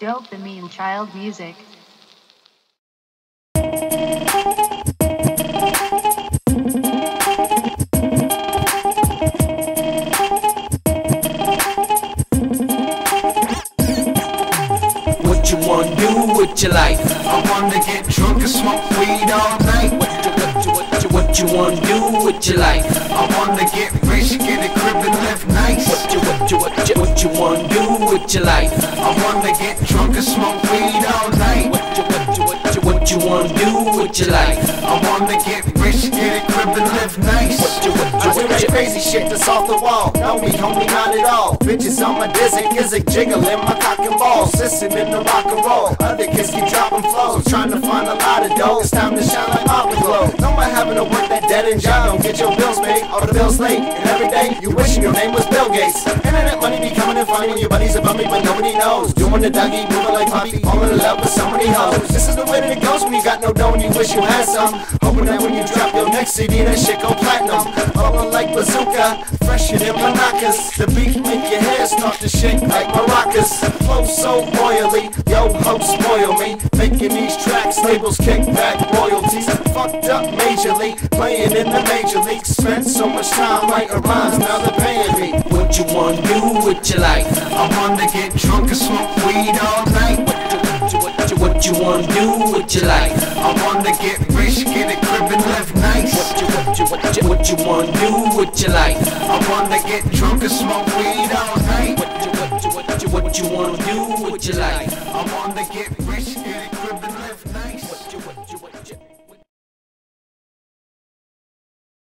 Dopamine Child Music. What you wanna do with your life? I wanna get drunk and smoke weed all night. What you, what you, what you, what you wanna do with your life? I wanna get rich, get you, what you wanna do with your life? I wanna get drunk and smoke weed all night. What you, what you, what you, what you wanna do with your life? I wanna get rich, get a crib and live nice. What you, what you, I do that crazy shit that's off the wall. No, me, homie, not at all. Bitches on my dizzy, gizzard, jiggling my cock and balls. In the rock and roll. Other kids keep dropping flows. Trying to find a lot of dough. It's time to shine like afterglow. No more having to work that dead end job. Don't get your bills paid. All the bills late. And every day you wishing your name was Bill Gates. Internet money be coming in funny when your buddies above me, but nobody knows. Doing the Dougie, moving like puppy. Falling in love with so many hoes. This is the way that it goes when you got no dough and you wish you had some. Hoping that when you drop your next CD, that shit go platinum. Rolling like bazooka, fresher than Monakas. The beat make your hair start to shake like maracas. Flow so royally, yo ho spoil me. Making these tracks, labels kick back royalties. Fucked up majorly, playing in the major leagues. Spent so much time writing rhymes, now they're paying me. what you wanna do with your life? I wanna get drunk and smoke weed all night. What you, what you, what you wanna do with your life? I wanna get rich, get a crib and live nice. What you, what you, what you, what you wanna do with your life? I wanna get drunk and smoke weed all night. What you, what you, what you, what you wanna do with your life? I wanna get rich, get a